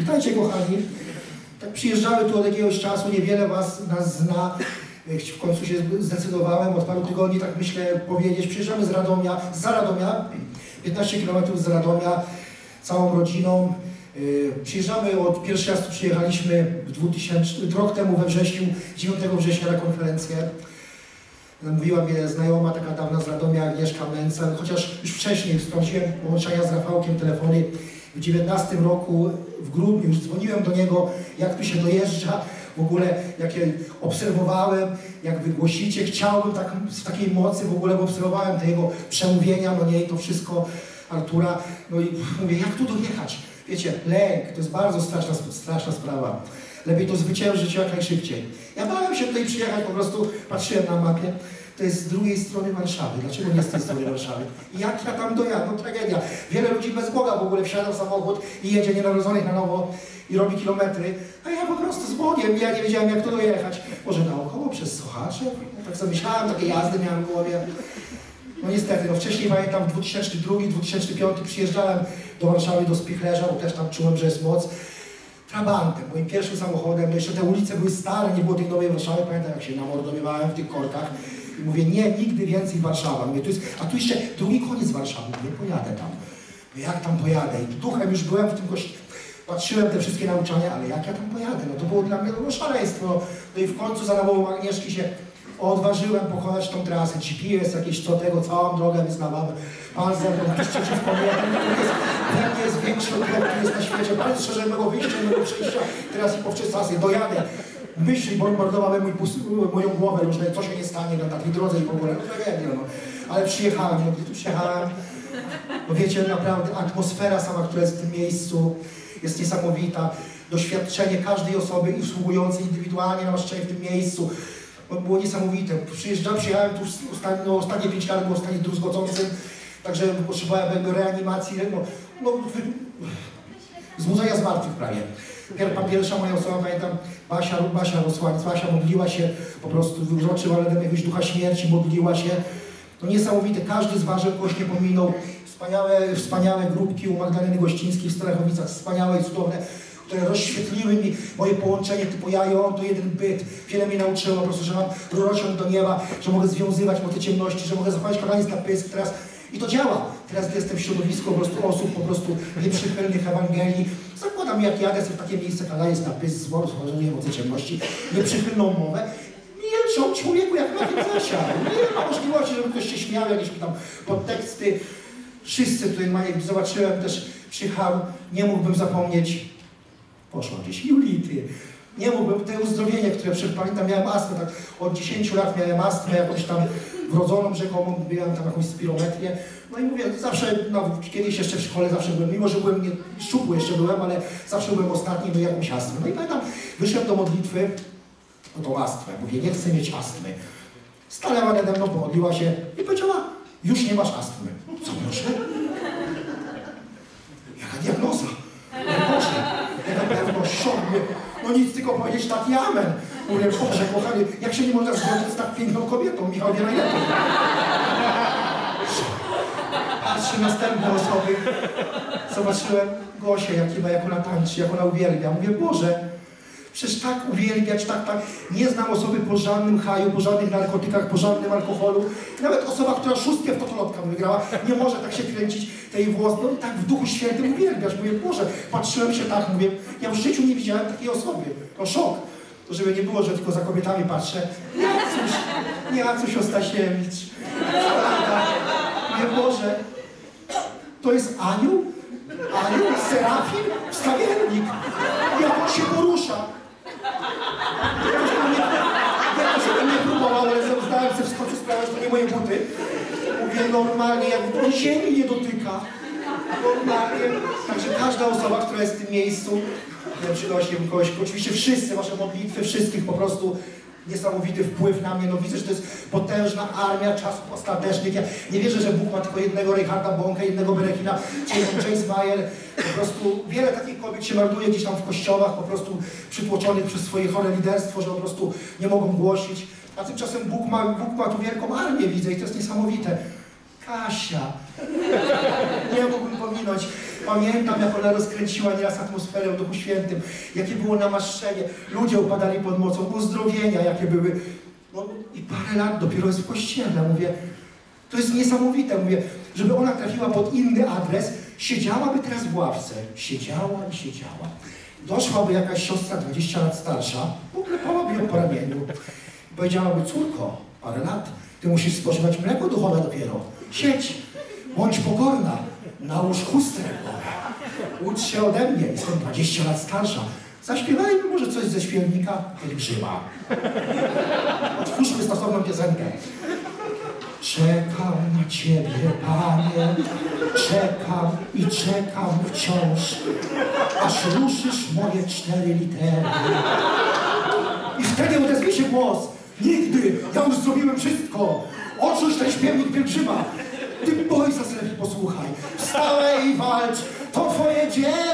Witajcie kochani. Tak przyjeżdżamy tu od jakiegoś czasu, niewiele was nas zna. W końcu się zdecydowałem od paru tygodni, tak myślę powiedzieć. Przyjeżdżamy z Radomia, za Radomia, 15 km z Radomia, całą rodziną. Przyjeżdżamy od pierwszy raz przyjechaliśmy w 2000, rok temu we wrześniu, 9 września na konferencję. Mówiła mi znajoma taka dawna z Radomia, Agnieszka Mencel, chociaż już wcześniej sprawdziłem połączenia z Rafałkiem telefony. W 19 roku, w grudniu, już dzwoniłem do niego, jak tu się dojeżdża, w ogóle jakie obserwowałem, jak wygłosicie, chciałbym tak, w takiej mocy w ogóle, bo obserwowałem te jego przemówienia, no nie, i to wszystko Artura, no i mówię, jak tu dojechać? Wiecie, lęk, to jest bardzo straszna, straszna sprawa. Lepiej to zwyciężyć jak najszybciej. Ja bałem się tutaj przyjechać, po prostu patrzyłem na mapie. To jest z drugiej strony Warszawy. Dlaczego nie z tej strony Warszawy? I jak ja tam dojadę? No tragedia. Wiele ludzi bez w ogóle wsiada w samochód i jedzie nienarodzonych na nowo i robi kilometry. A ja po prostu z Bogiem. Ja nie wiedziałem jak tu dojechać. Może naokoło, przez Sochacze? Tak sobie myślałem, takie jazdy miałem w głowie. No niestety, no wcześniej pamiętam w 2002-2005 przyjeżdżałem do Warszawy, do Spichlerza, bo też tam czułem, że jest moc. Trabantem, moim pierwszym samochodem, no jeszcze te ulice były stare, nie było tej nowej Warszawy, pamiętam jak się namordowywałem w tych korkach i mówię, nie, nigdy więcej Warszawa. Mówię, tu jest, a tu jeszcze drugi koniec Warszawy, nie pojadę tam. Jak tam pojadę? I duchem już byłem w tym kościele, patrzyłem te wszystkie nauczania, ale jak ja tam pojadę? No to było dla mnie no, szaleństwo. No i w końcu za namową Agnieszki się odważyłem pokonać tą trasę, GPS jakieś co tego, całą drogę wyznawamy. Pan ze mną, ktoś przeciwko mnie, ten jest, większy od jest na świecie. Pan szczerze mego wyjścia, mego przyjścia, teraz i poprzez czasy dojadę. Myśli bombardowały mój, moją głowę różne, co się nie stanie na takiej drodze i w ogóle, no tragedia, no. Ale przyjechałem, no, przyjechałem, no wiecie, naprawdę atmosfera sama, która jest w tym miejscu, jest niesamowita. Doświadczenie każdej osoby i usługującej indywidualnie na w tym miejscu, było niesamowite. Przyjeżdżałem, przyjechałem tu ostatnie, no, ostatnie 5 lat było w stanie druzgocącym, także potrzebowałem reanimacji, no, no zbudzenia zmartwych prawie. Pierwsza, pierwsza moja osoba, pamiętam, Basia, Basia Rosłaniec, Basia modliła się, po prostu wywroczyła ledem jakiegoś ducha śmierci, modliła się. No niesamowite, każdy z warzyw goś nie pominął. Wspaniałe, wspaniałe grupki u Magdaleny Gościńskiej w Strachowicach, wspaniałe i cudowne które rozświetliły mi moje połączenie typu ja i on to jeden byt. Wiele mnie nauczyło po prostu, że mam rurociąg do nieba, że mogę związywać moce ciemności, że mogę zachować kochaniec na pysk teraz. I to działa. Teraz jestem w środowisku po prostu osób po prostu nieprzychylnych Ewangelii. Zakładam, jak jadę sobie w takie miejsce, jest na pysk, zbor, stworzenie mocy ciemności, nieprzychylną mowę. Milczą człowieku jak na Zasia. Nie ma możliwości, żeby ktoś się śmiał, jakieś tam podteksty. Wszyscy tutaj mają, zobaczyłem też, przyjechał, nie mógłbym zapomnieć poszła gdzieś Julity. Nie mógłbym, te uzdrowienie, które pamiętam, miałem astmę, tak od 10 lat miałem astmę, jakąś tam wrodzoną rzekomą, miałem tam jakąś spirometrię. No i mówię, zawsze, no, kiedyś jeszcze w szkole zawsze byłem, mimo że byłem nie, szczupły jeszcze byłem, ale zawsze byłem ostatni, no jakąś astmę. No i pamiętam, wyszedłem do modlitwy, o tą astmę, mówię, nie chcę mieć astmy. Stanęła nade mną, pomodliła się i powiedziała, już nie masz astmy. Jaka diagnoza? No Boże, na pewno siądzie. No nic, tylko powiedzieć tak i amen. Mówię, Boże, kochanie, jak się nie można zgodzić z tak piękną kobietą? Michał wie najlepiej. Patrzę następne osoby. Zobaczyłem Gosię, jak, jak ona tańczy, jak ona uwielbia. Mówię, Boże, Przecież tak uwielbiać, tak, tak. Nie znam osoby po żadnym haju, po żadnych narkotykach, po żadnym alkoholu. Nawet osoba, która szóstkę w totolotka wygrała, nie może tak się kręcić tej włos. No i tak w Duchu Świętym uwielbiasz. Mówię, Boże, patrzyłem się tak, mówię, ja w życiu nie widziałem takiej osoby. To szok. To żeby nie było, że tylko za kobietami patrzę. Jacuś, Jacuś Ostasiewicz. Mówię, Boże, to jest anioł? Anioł? Serafim? Wstawiennik. Jak on się porusza. Ja się nie próbował, ale zdałem sobie końcu sprawę, że to nie moje buty. Mówię normalnie, jak on ziemi nie dotyka. Normalnie. Także każda osoba, która jest w tym miejscu, przynosi kogoś, oczywiście wszyscy, wasze modlitwy, wszystkich po prostu niesamowity wpływ na mnie. No widzę, że to jest potężna armia czasów ostatecznych. Ja nie wierzę, że Bóg ma tylko jednego Reinharda Bonka, jednego Berekina, czy James Mayer. Po prostu wiele takich kobiet się morduje gdzieś tam w kościołach, po prostu przytłoczonych przez swoje chore liderstwo, że po prostu nie mogą głosić. A tymczasem Bóg ma, Bóg ma tu wielką armię, widzę, i to jest niesamowite. Kasia. Nie mógłbym pominąć. Pamiętam, jak ona rozkręciła nieraz atmosferę w Duchu Świętym, jakie było namaszczenie. Ludzie upadali pod mocą uzdrowienia, jakie były. No i parę lat dopiero jest w kościele. Mówię, to jest niesamowite. Mówię, żeby ona trafiła pod inny adres, siedziałaby teraz w ławce. Siedziała i siedziała. Doszłaby jakaś siostra 20 lat starsza, poklepałaby ją po ramieniu. Powiedziałaby, córko, parę lat, ty musisz spożywać mleko duchowe dopiero. Siedź, bądź pokorna, nałóż chustę. Ucz się ode mnie, jestem 20 lat starsza. Zaśpiewajmy może coś ze śpiewnika pielgrzyma. Otwórzmy stosowną piosenkę. Czekam na Ciebie, Panie, czekam i czekam wciąż, aż ruszysz moje cztery litery. I wtedy odezwie się głos. Już zrobiłem wszystko. Odrzuć ten śpiewnik pielgrzyma. Ty boj za lepiej posłuchaj. Wstawaj i walcz, to twoje dzieło,